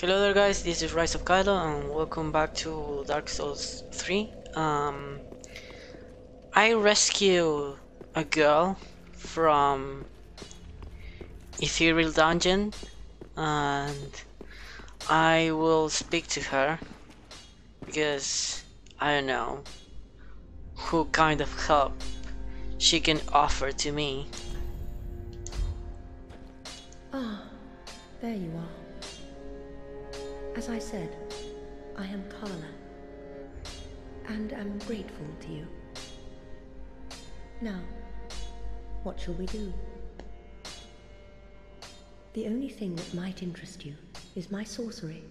Hello there guys, this is Ryse of Kylo and welcome back to Dark Souls 3. Um, I rescue a girl from Irithyll Dungeon and I will speak to her because I don't know who kind of help she can offer to me. Ah, there you are. As I said, I am Karla, and am grateful to you. Now, what shall we do? The only thing that might interest you is my sorcery.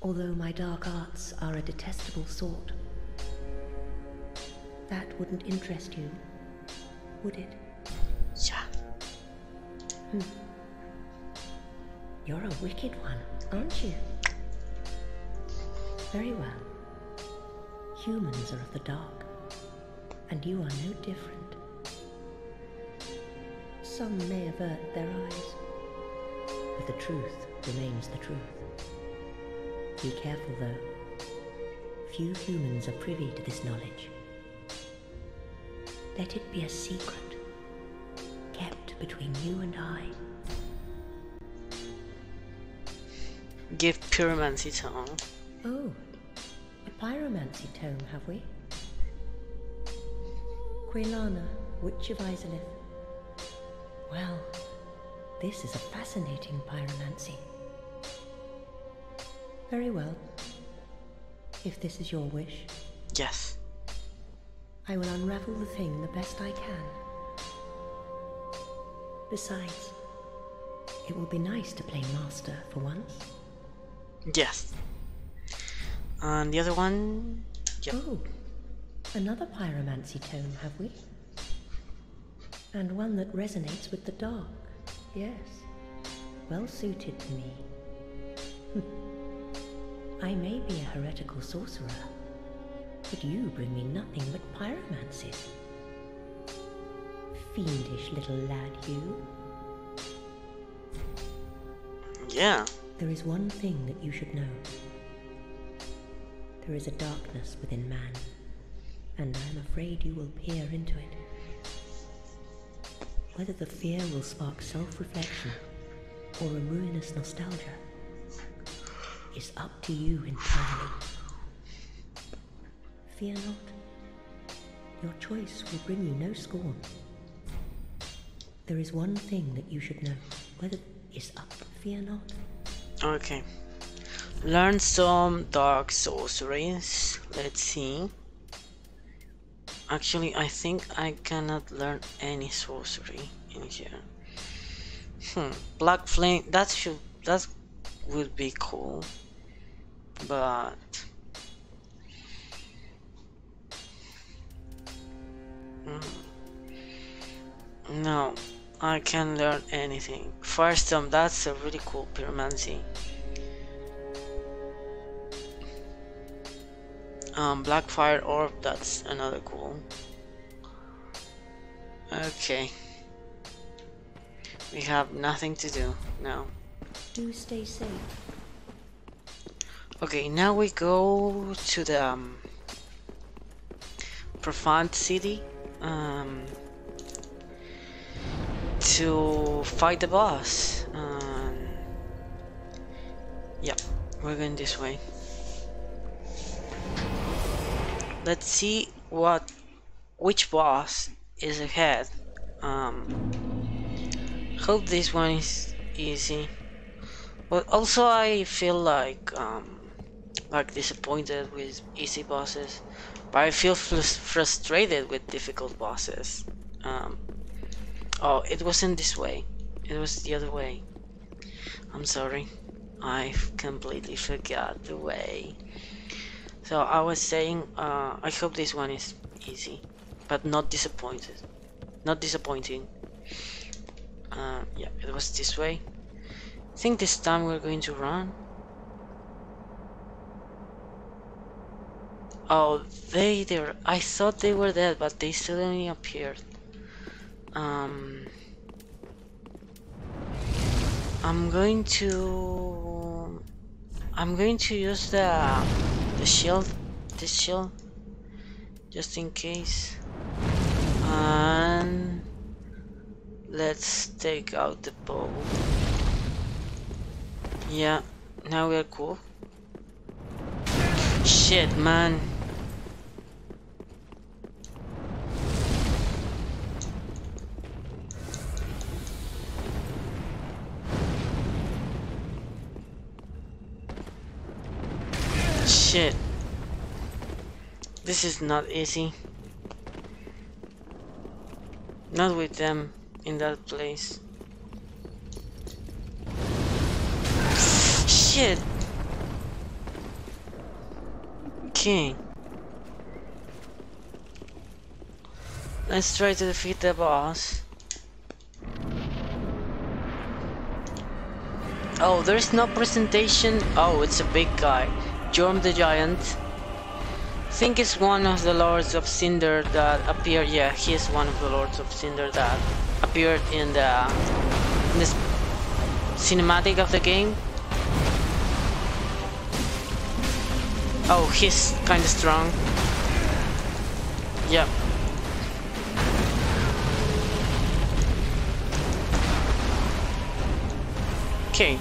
Although my dark arts are a detestable sort, that wouldn't interest you, would it? Yeah. Hmm. You're a wicked one, aren't you? Very well. Humans are of the dark, and you are no different. Some may avert their eyes, but the truth remains the truth. Be careful, though. Few humans are privy to this knowledge. Let it be a secret, kept between you and I. Give Pyromancy Tome. Oh, a pyromancy tome, have we? Quelana, Witch of Izalith. Well, this is a fascinating pyromancy. Very well. If this is your wish, Yes. I will unravel the thing the best I can. Besides, it will be nice to play master for once. Yes. And the other one, yep. Oh, another pyromancy tome, have we? And one that resonates with the dark. Yes, well suited to me. I may be a heretical sorcerer, but you bring me nothing but pyromancies. Fiendish little lad, you. Yeah. There is one thing that you should know. There is a darkness within man, and I am afraid you will peer into it. Whether the fear will spark self reflection or a ruinous nostalgia is up to you entirely. Fear not. Your choice will bring you no scorn. There is one thing that you should know. Whether is up, fear not. Okay. Learn some dark sorceries. Let's see. Actually, I think I cannot learn any sorcery in here. Hmm. Black flame. That should. That would be cool. But. Hmm. No, I can't learn anything. Firestorm, that's a really cool pyromancy. Um, Blackfire Orb, that's another cool. Okay. We have nothing to do now. Do stay safe. Okay, now we go to the um, Profaned City um, to fight the boss. Um, yeah, we're going this way. Let's see what which boss is ahead. Um, hope this one is easy. But also I feel like um, like disappointed with easy bosses, but I feel frus- frustrated with difficult bosses. Um, oh, it wasn't this way. It was the other way. I'm sorry. I completely forgot the way. So I was saying, uh, I hope this one is easy, but not disappointed. Not disappointing. Uh, yeah, it was this way. I think this time we're going to run. Oh, they there. I thought they were dead, but they suddenly appeared. Um. I'm going to I'm going to use the the shield this shield just in case. And let's take out the bow. Yeah now we're cool. Shit man Shit. This is not easy. Not with them in that place. Shit. Okay. Let's try to defeat the boss. Oh, there's no presentation. Oh, it's a big guy. Yhorm the Giant. Think it's one of the Lords of Cinder that appeared. Yeah, he is one of the Lords of Cinder that appeared in the, in the cinematic of the game. Oh, he's kinda strong. Yep. Okay.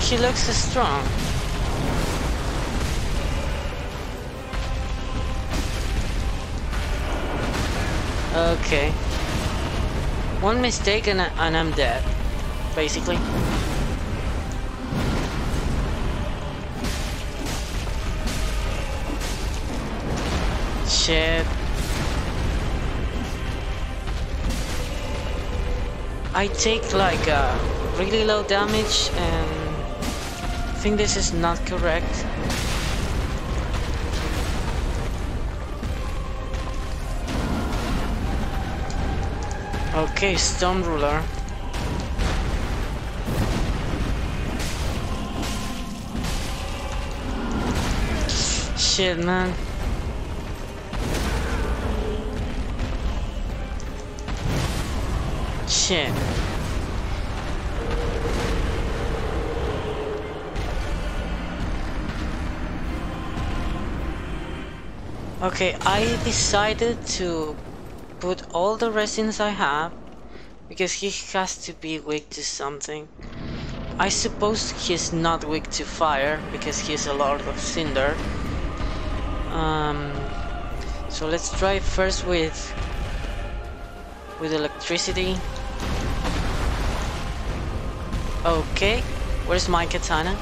He looks strong. Okay. One mistake and, I, and I'm dead, basically. Shit. I take like a uh, really low damage and I think this is not correct. Okay, Storm Ruler. Shit, man. Shit. Okay, I decided to put all the resins I have because he has to be weak to something. I suppose he's not weak to fire because he's a Lord of Cinder. Um, so let's try first with with electricity. Okay, where's my katana?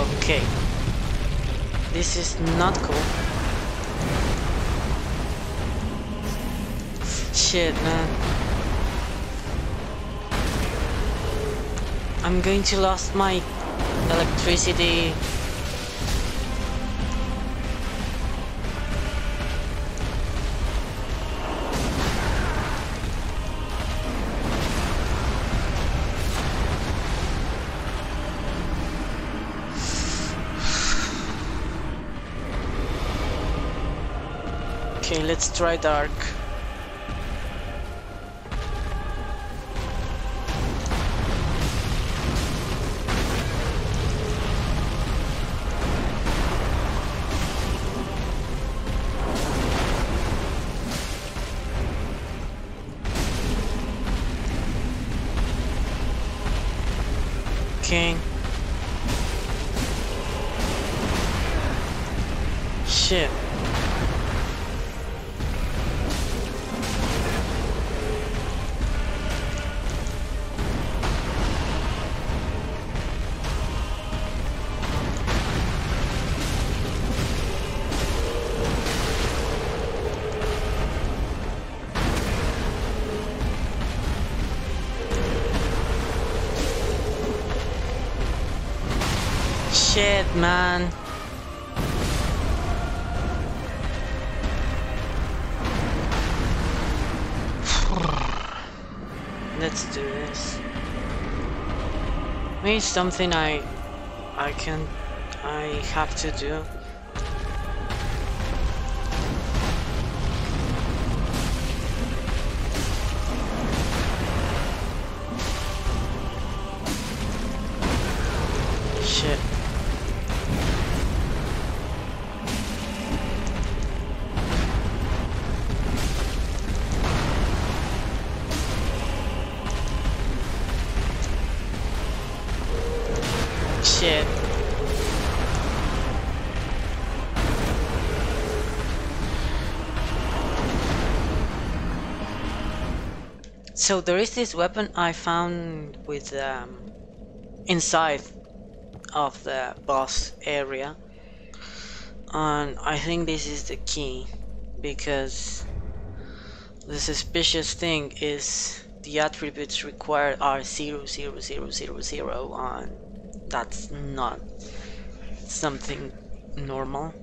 Okay. This is not cool. Shit, man. I'm going to lose my electricity. Okay, let's try dark. Okay. Shit. Shit, man. Let's do this. Maybe something I I can I have to do. So there is this weapon I found with um, inside of the boss area and I think this is the key because the suspicious thing is the attributes required are 0, 0, 0, 0, 0 and that's not something normal.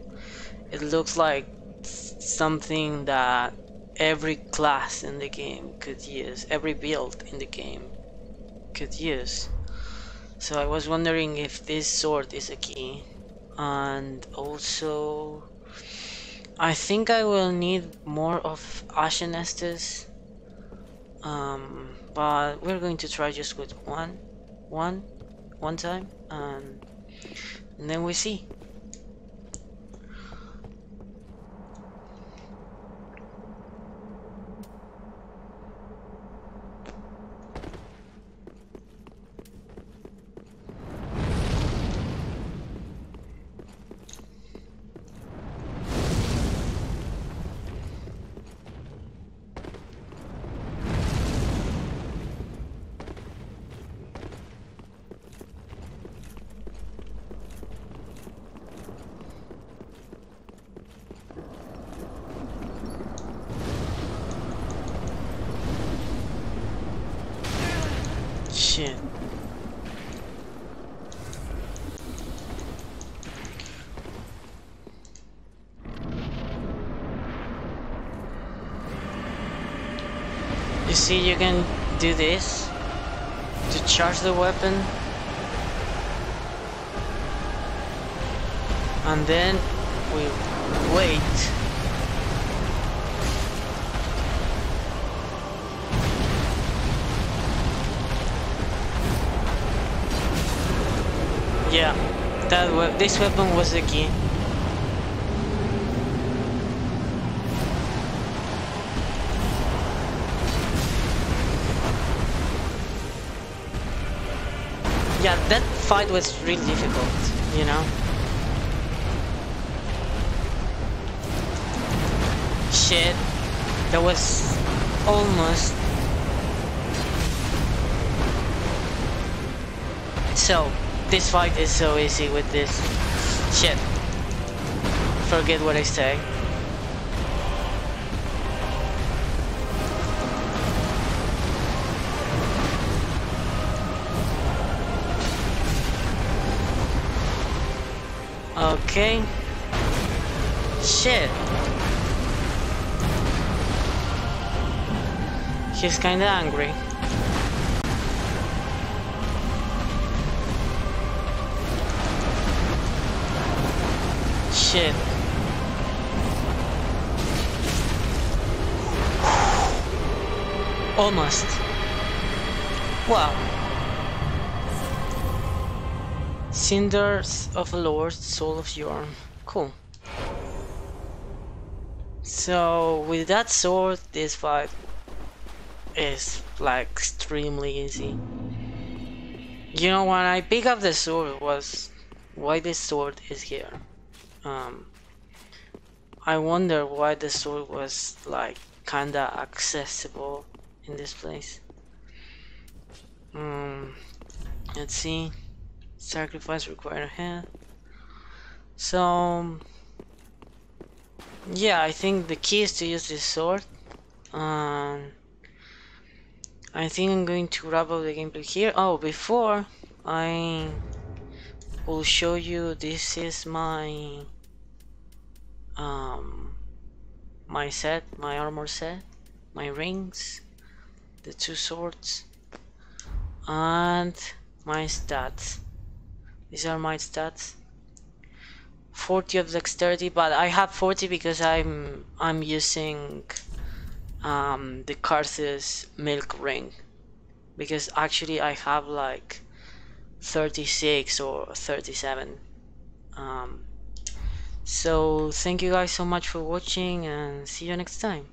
It looks like something that every class in the game could use, every build in the game could use. So I was wondering if this sword is a key. And also I think I will need more of Ashen Estus um, but we're going to try just with one one one time and then we see Shit. You see, you can do this to charge the weapon. And then we wait we this weapon was the key. Yeah, that fight was really difficult, you know? Shit, that was almost... So, this fight is so easy with this shit. Forget what I say. Okay. Shit. He's kinda angry. Shit. Almost. Wow. Cinders of a Lord, Soul of Yhorm. Cool. So with that sword, this fight is like extremely easy. You know, when I pick up the sword was why this sword is here. Um, I wonder why the sword was like kinda accessible in this place. Um, let's see. Sacrifice required ahead. So, yeah, I think the key is to use this sword. Um, I think I'm going to wrap up the gameplay here. Oh, before I will show you, this is my um my set, my armor set, my rings, the two swords, and my stats. These are my stats. 40 of dexterity, but I have 40 because I'm I'm using um, the Carthus milk ring because actually I have like 36 or 37 um, so thank you guys so much for watching and see you next time